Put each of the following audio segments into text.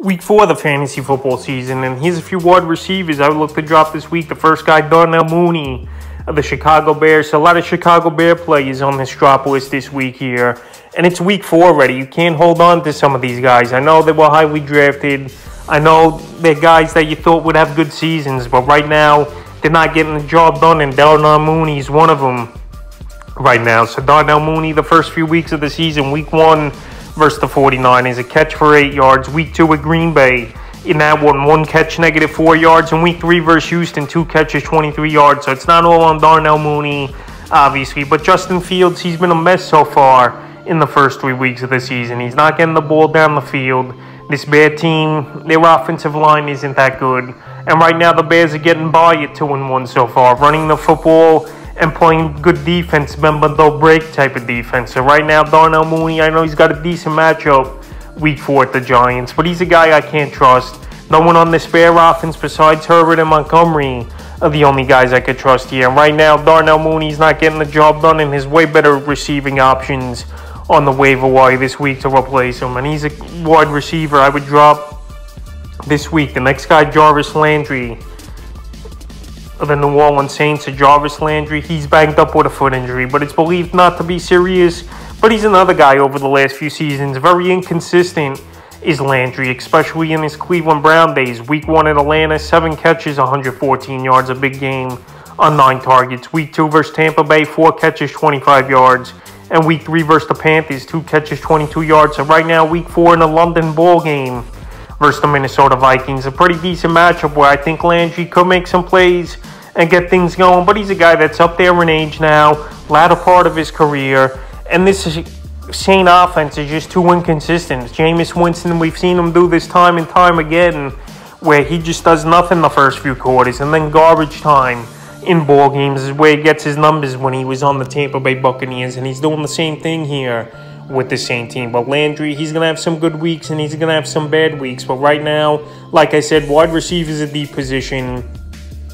week four of the fantasy football season. And here's a few wide receivers I would look to drop this week. The first guy, Darnell Mooney of the Chicago Bears. So a lot of Chicago Bear players on this drop list this week here. And it's week four already. You can't hold on to some of these guys. I know they were highly drafted. I know they're guys that you thought would have good seasons, but right now they're not getting the job done, and Darnell Mooney is one of them right now. So Darnell Mooney, the first few weeks of the season, week one versus the 49ers, a catch for eight yards. Week two with Green Bay, in that one, one catch, negative four yards. And week three versus Houston, two catches, 23 yards. So it's not all on Darnell Mooney, obviously. But Justin Fields, he's been a mess so far in the first three weeks of the season. He's not getting the ball down the field. This Bear team, their offensive line isn't that good. And right now, the Bears are getting by at 2 and 1 so far, running the football and playing good defense, but don't break type of defense. So right now, Darnell Mooney, I know he's got a decent matchup week four at the Giants, but he's a guy I can't trust. No one on this Bear offense besides Herbert and Montgomery are the only guys I could trust here. And right now, Darnell Mooney's not getting the job done, and his way better receiving options on the waiver wire this week to replace him. And he's a wide receiver I would drop this week. The next guy, Jarvis Landry the New Orleans Saints, Jarvis Landry. He's banged up with a foot injury, but it's believed not to be serious. But he's another guy over the last few seasons, very inconsistent is Landry, especially in his Cleveland Brown days. Week one in Atlanta, seven catches, 114 yards, a big game on nine targets. Week two versus Tampa Bay, four catches, 25 yards. And week three versus the Panthers, two catches, 22 yards. So right now, week four in the London Bowl game versus the Minnesota Vikings, a pretty decent matchup where I think Landry could make some plays and get things going. But he's a guy that's up there in age now, latter part of his career, and this is Saint offense is just too inconsistent. Jameis Winston, we've seen him do this time and time again, where he just does nothing the first few quarters, and then garbage time in ball games is where he gets his numbers when he was on the Tampa Bay Buccaneers, and he's doing the same thing here with the same team. But Landry, he's going to have some good weeks and he's going to have some bad weeks. But right now, like I said, wide receivers a deep position.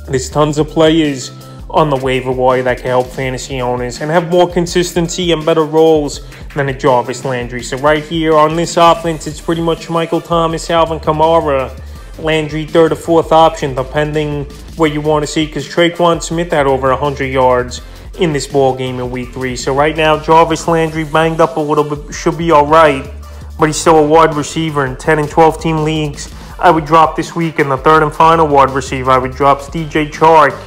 There's tons of players on the waiver wire that can help fantasy owners and have more consistency and better roles than a Jarvis Landry. So right here on this offense, it's pretty much Michael Thomas, Alvin Kamara, Landry third or fourth option, depending what you want to see. Because Tre'Quan Smith had over 100 yards in this ball game in week three. So right now, Jarvis Landry banged up a little bit, should be all right, but he's still a wide receiver in 10 and 12 team leagues. I would drop this week in the third and final wide receiver. I would drop DJ Chark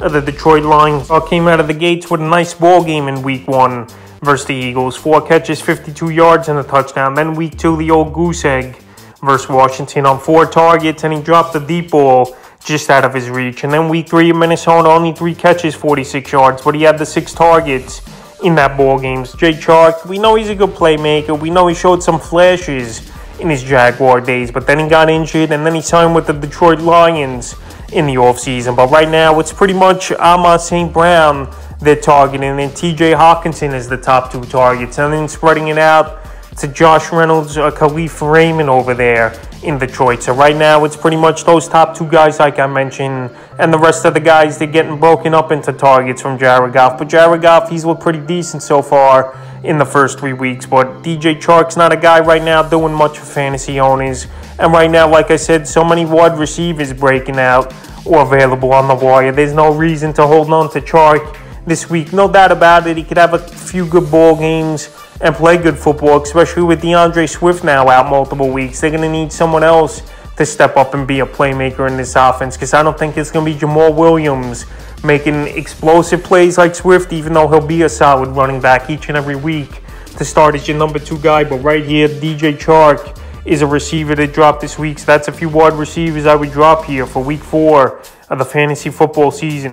of the Detroit Lions. Came out of the gates with a nice ball game in week one versus the Eagles. Four catches, 52 yards, and a touchdown. Then week two, the old goose egg versus Washington on four targets, and he dropped the deep ball just out of his reach. And then week three in Minnesota, only three catches, 46 yards, but he had the six targets in that ball game. Jay Chark, we know he's a good playmaker. We know he showed some flashes in his Jaguar days, but then he got injured and then he signed with the Detroit Lions in the offseason. But right now, it's pretty much Amon St. Brown they're targeting, and TJ Hockenson is the top two targets, and then spreading it out to Josh Reynolds or Kalif Raymond over there in Detroit. So right now, it's pretty much those top two guys, like I mentioned, and the rest of the guys, they're getting broken up into targets from Jared Goff. But Jared Goff, he's looked pretty decent so far in the first three weeks. But DJ Chark's not a guy right now doing much for fantasy owners. And right now, like I said, so many wide receivers breaking out or available on the wire. There's no reason to hold on to Chark this week. No doubt about it. He could have a few good ball games and play good football, especially with D'Andre Swift now out multiple weeks. They're going to need someone else to step up and be a playmaker in this offense because I don't think it's going to be Jamaal Williams making explosive plays like Swift, even though he'll be a solid running back each and every week to start as your number two guy. But right here, DJ Chark is a receiver that dropped this week. So that's a few wide receivers I would drop here for week four of the fantasy football season.